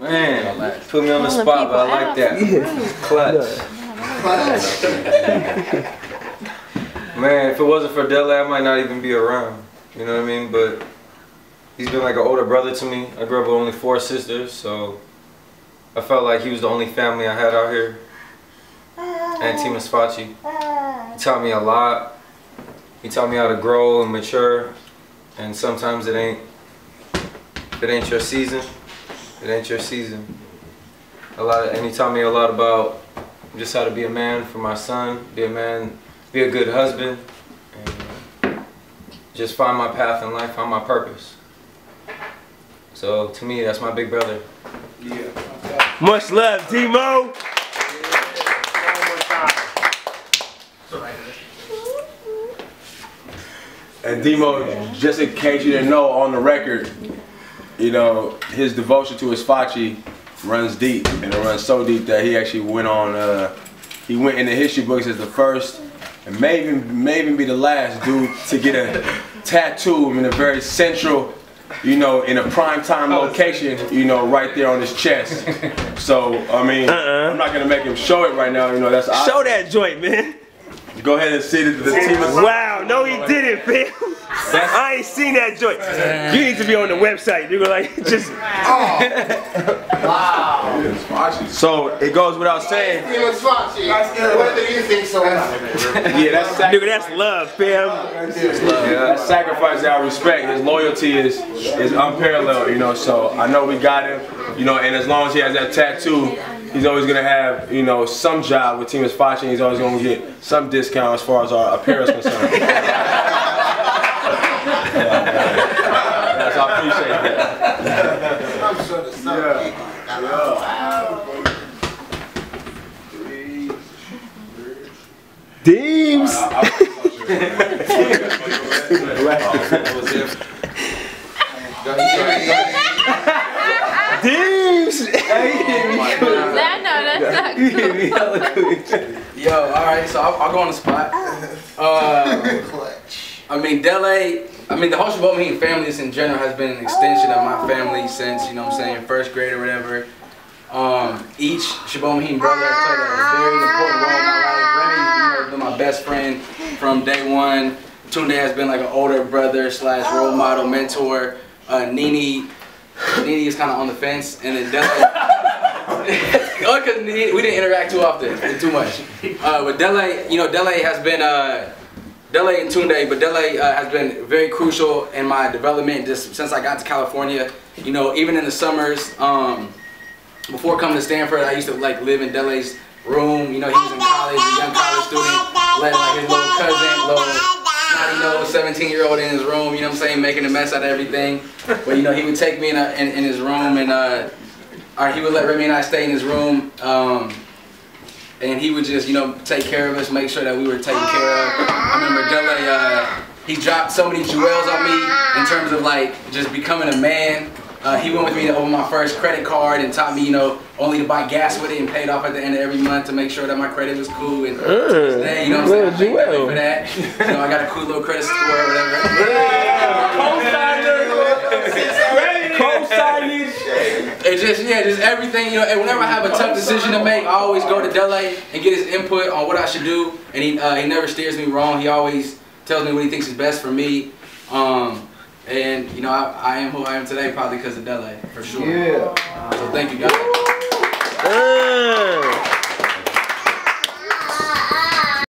Man, put me on the spot, but I like that. Clutch. Clutch. Man, if it wasn't for Dele, I might not even be around. You know what I mean? But he's been like an older brother to me. I grew up with only four sisters, so I felt like he was the only family I had out here. And Team Spachi. He taught me a lot. He taught me how to grow and mature. And sometimes it ain't, it ain't your season, it ain't your season. A lot, of, and he taught me a lot about just how to be a man for my son, be a man be a good husband, and just find my path in life, find my purpose. So to me, that's my big brother. Yeah. Much love, D Mo. And D Mo, just in case you didn't know, on the record, you know, his devotion to his Fachi runs deep, and it runs so deep that he actually went on, uh, he went in the history books as the first and maybe even, may even be the last dude to get a tattoo in a very central, you know, in a prime time location, you know, right there on his chest. So, I mean, uh -uh. I'm not gonna make him show it right now, you know, that's Show that joint, man. Go ahead and see the, the team. Wow, no he didn't, fam. I ain't seen that joint. You need to be on the website. You're like just. oh. wow. So it goes without saying. What do you think so Yeah, that's nigga. That's love, fam. That's love. Yeah, that sacrifice that I respect. His loyalty is is unparalleled. You know, so I know we got him. You know, and as long as he has that tattoo, he's always gonna have, you know, some job with Team Spachi. He's always gonna get some discount as far as our appearance concerned. yes, I appreciate that. I'm sure the sun yeah. Deems. Deems. That no, that's. Yo, all right, so I'll, I'll, go on the spot. Uh, I mean, Dele. I mean, the whole Sobomehin family just in general has been an extension of my family since, you know what I'm saying, first grade or whatever. Um, each Sobomehin brother has played a very important role in my life. Remy, you know, been my best friend from day one. Tunde has been like an older brother slash role model, mentor. Uh, Nini, Nini is kind of on the fence, and then Dele. oh, cause we didn't interact too often, and too much. Uh, but Dele, you know, Dele has been. Uh, Dele and Tunde, but Dele uh, has been very crucial in my development just since I got to California. You know, even in the summers, um, before coming to Stanford, I used to like live in Dele's room. You know, he was in college, a young college student, letting like his little cousin, little naughty nose 17 year old in his room, you know what I'm saying, making a mess out of everything. But you know, he would take me in, a, in, in, his room and uh, or he would let Remy and I stay in his room. Um, and he would just, you know, take care of us, make sure that we were taken care of. I remember Dele, uh, he dropped so many jewels on me in terms of like just becoming a man. Uh, he went with me to open my first credit card and taught me, you know, only to buy gas with it and paid off at the end of every month to make sure that my credit was cool. And uh, day, you know what I'm saying? I thank for that. You know, I got a cool little credit score or whatever. It's just yeah, just everything. You know, and whenever I have a tough decision to make, I always go to Dele and get his input on what I should do. And he uh, he never steers me wrong. He always tells me what he thinks is best for me. Um, and you know, I, I am who I am today probably because of Dele for sure. Yeah. So thank you guys. Yeah.